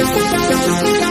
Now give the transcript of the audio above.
Música